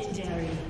Legendary.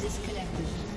Disconnected.